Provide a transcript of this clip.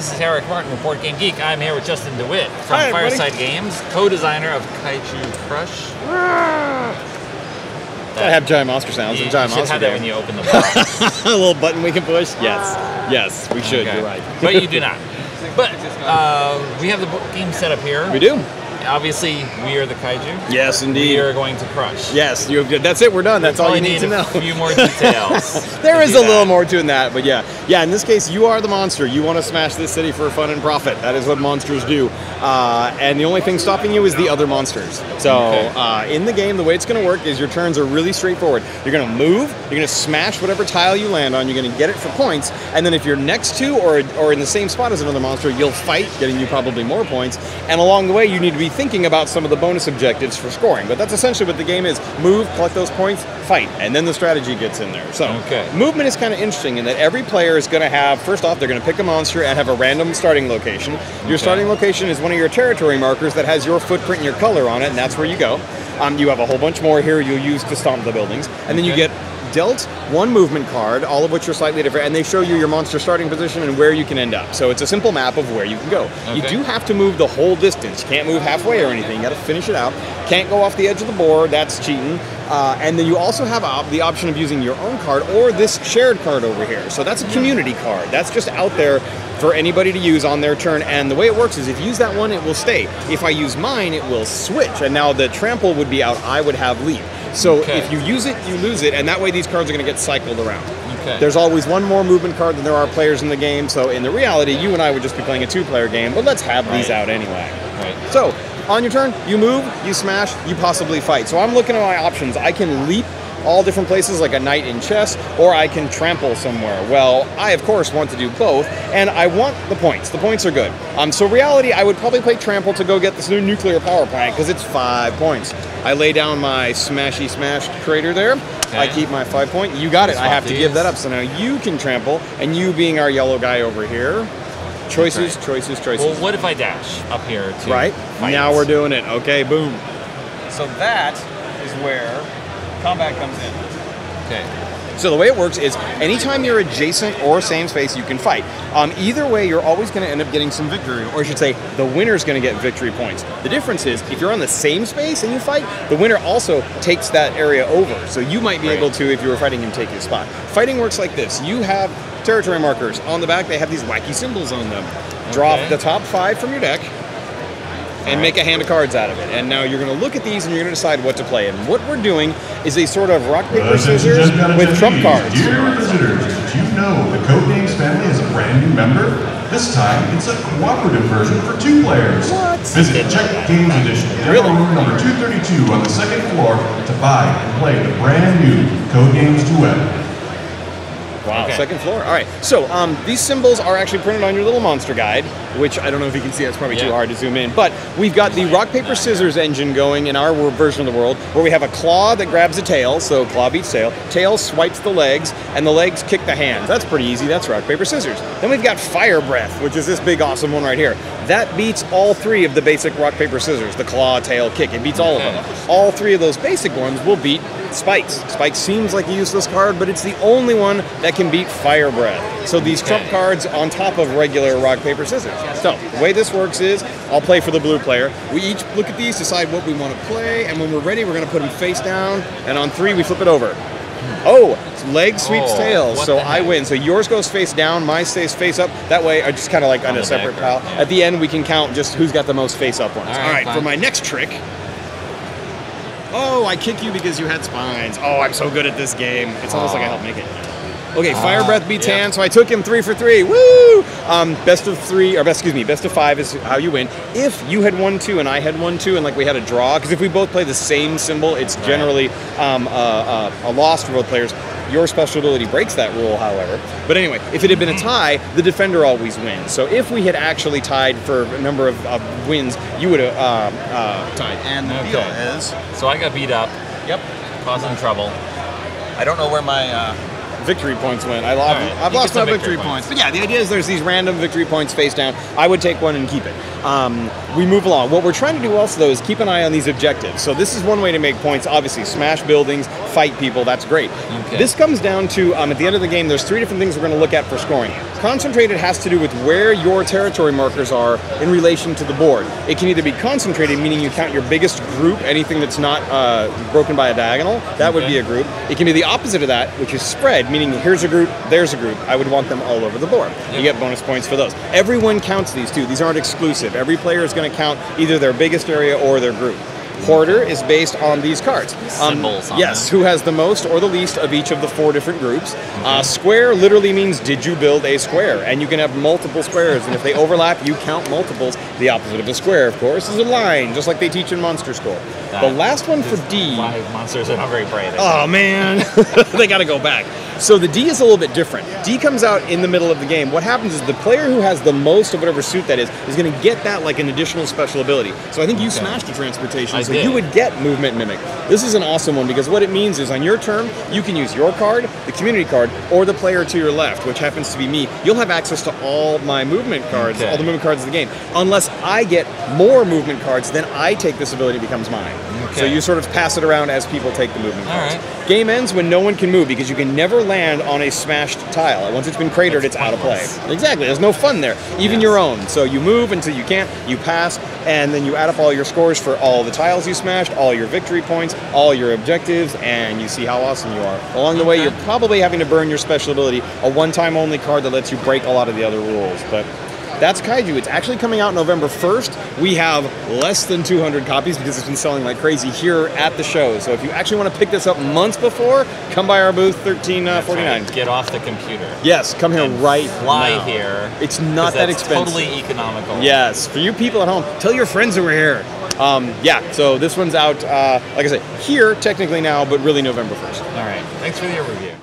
this is Eric Martin with Board Game Geek. I'm here with Justin DeWitt from Hi, everybody. Fireside Games, co-designer of Kaiju Crush. I have giant monster sounds You, and you giant should monster have that when you open the box. a little button we can push. Yes, yes, we should. Okay. You're right. but you do not. But uh, we have the game set up here. We do. Obviously, we are the Kaiju. Yes, indeed. We are going to crush. Yes, you. Have good. That's it. We're done. That's all you need to know. a few more details. There is a little more to that, but yeah, yeah. In this case, you are the monster. You want to smash this city for fun and profit. That is what monsters do. Uh, and the only thing stopping you is the other monsters. So Okay. uh, in the game, the way it's going to work is your turns are really straightforward. You're going to move. You're going to smash whatever tile you land on. You're going to get it for points, and then if you're next to or or in the same spot as another monster, you'll fight, getting you probably more points. And along the way, you need to be thinking about some of the bonus objectives for scoring. But that's essentially what the game is: move, collect those points, fight, and then the strategy gets in there. So Okay. movement is kind of interesting in that every player is going to have first off they're going to pick a monster and have a random starting location your starting location is one of your territory markers that has your footprint and your color on it and that's where you go um, you have a whole bunch more here you'll use to stomp the buildings and then you get dealt one movement card all of which are slightly different and they show you your monster starting position and where you can end up so it's a simple map of where you can go you do have to move the whole distance you can't move halfway or anything you got to finish it out can't go off the edge of the board that's cheating uh, and then you also have op- the option of using your own card or this shared card over here. So that's a community card. That's just out there for anybody to use on their turn. And the way it works is if you use that one, it will stay. If I use mine, it will switch. And now the trample would be out. I would have lead. So Okay. if you use it, you lose it. And that way these cards are going to get cycled around. Okay. There's always one more movement card than there are players in the game. So in the reality, you and I would just be playing a two-player game. But let's have these Right. out anyway. Right. So, on your turn, you move, you smash, you possibly fight. So I'm looking at my options. I can leap all different places like a knight in chess, or I can trample somewhere. Well, I of course want to do both, and I want the points. The points are good. Um, so reality, I would probably play trample to go get this new nuclear power plant because it's five points. I lay down my smashy smash crater there. I keep my five point. You got it. I have to give that up. So now you can trample, and you being our yellow guy over here. Choices, choices, choices. Well, what if I dash up here Right? Now we're doing it. Okay, boom. So that is where combat comes in. Okay. So the way it works is anytime you're adjacent or same space, you can fight. Um, either way, you're always going to end up getting some victory, or I should say, the winner's going to get victory points. The difference is if you're on the same space and you fight, the winner also takes that area over. So you might be Right. able to, if you were fighting him, take his spot. Fighting works like this: you have territory markers on the back; they have these wacky symbols on them. Draw Okay. the top five from your deck and make a hand of cards out of it. And now you're going to look at these and you're going to decide what to play. And what we're doing is a sort of rock, paper, scissors with trump cards. Dear visitors, did you know the Codenames family is a brand new member? This time, it's a cooperative version for two players. What? Visit Czech Games Edition, Really? room number 232 on the second floor to buy and play the brand new Codenames Duet. Wow, Okay. second floor. All right. So um, these symbols are actually printed on your little monster guide, which I don't know if you can see. It's probably too hard to zoom in. But we've got the rock paper scissors engine going in our version of the world, where we have a claw that grabs a tail, so claw beats tail. Tail swipes the legs, and the legs kick the hands. That's pretty easy. That's rock paper scissors. Then we've got fire breath, which is this big awesome one right here. That beats all three of the basic rock paper scissors: the claw, tail, kick. It beats all of them. All three of those basic ones will beat spikes. Spikes seems like a useless card, but it's the only one that can beat fire breath. So these trump cards on top of regular rock paper scissors. So the way this works is I'll play for the blue player. We each look at these, decide what we want to play, and when we're ready, we're going to put them face down, and on three we flip it over. Oh, leg sweeps Oh, tail, so I win. So yours goes face down, mine stays face up. That way, I just kind of like on On a separate pile. yeah. At the end, we can count just who's got the most face up ones. All right, All right, for my next trick, Oh, I kick you because you had spines. Oh, I'm so good at this game. It's almost like I helped make it. Okay, fire breath beats yeah. hand, so I took him three for three. Woo! Um, best of three, or best, excuse me, best of five is how you win. If you had one two and I had one two, and like we had a draw, because if we both play the same symbol, it's generally um, uh, uh, a loss for both players. Your special ability breaks that rule, however. But anyway, if it had been a tie, the defender always wins. So if we had actually tied for a number of uh, wins, you would have uh, uh, tied. And the Okay. deal is, So I got beat up, yep, causing trouble. I don't know where my uh, victory points went. I lost. Right. I've You lost my victory, victory points. But yeah, the idea is there's these random victory points face down. I would take one and keep it. Um, we move along. What we're trying to do also though is keep an eye on these objectives. So this is one way to make points. Obviously, smash buildings, fight people. That's great. Okay. This comes down to um, at the end of the game. There's three different things we're going to look at for scoring. Concentrated has to do with where your territory markers are in relation to the board. It can either be concentrated, meaning you count your biggest group, anything that's not uh, broken by a diagonal. That would be a group. It can be the opposite of that, which is spread, meaning here's a group, there's a group. I would want them all over the board. You get bonus points for those. Everyone counts these too. These aren't exclusive. Every player is going to count either their biggest area or their group. Hoarder is based on these cards. Um, Symbols on yes, them. who has the most or the least of each of the four different groups. Uh, square literally means did you build a square? And you can have multiple squares, and if they overlap, you count multiples. The opposite of a square, of course, is a line, just like they teach in Monster School. the last one for D. Monsters are not very bright. Oh man, they got to go back. So the D is a little bit different. D comes out in the middle of the game. What happens is the player who has the most of whatever suit that is is going to get that like an additional special ability. So I think you smashed the transportation, I so did. you would get movement mimic. This is an awesome one because what it means is on your turn you can use your card, the community card, or the player to your left, which happens to be me. You'll have access to all my movement cards, Okay. all the movement cards of the game, unless I get more movement cards. Then I take this ability, becomes mine. So you sort of pass it around as people take the movement All cards. right. Game ends when no one can move because you can never land on a smashed tile. Once it's been cratered, That's it's out of play. Exactly. There's no fun there. Even Yes. your own. So you move until you can't, you pass, and then you add up all your scores for all the tiles you smashed, all your victory points, all your objectives, and you see how awesome you are. Along the way, you're probably having to burn your special ability, a one-time only card that lets you break a lot of the other rules. But that's Kaiju. It's actually coming out November 1st. We have less than 200 copies because it's been selling like crazy here at the show. So if you actually want to pick this up months before, come by our booth 1349. Get off the computer. Yes, come here right Fly now. here. It's not that expensive. Totally economical. Yes, for you people at home, tell your friends that we're here. Um, yeah, so this one's out, uh, like I said, here technically now, but really November 1st. All right. Thanks for the overview.